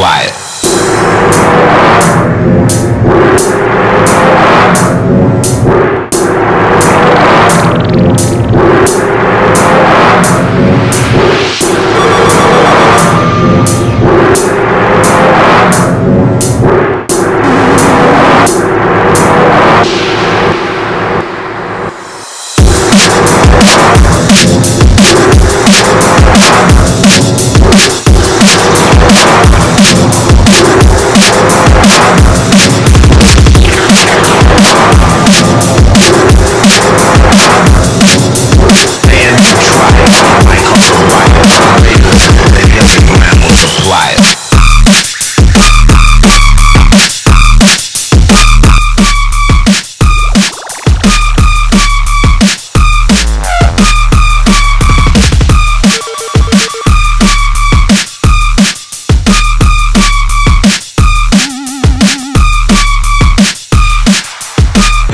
Why?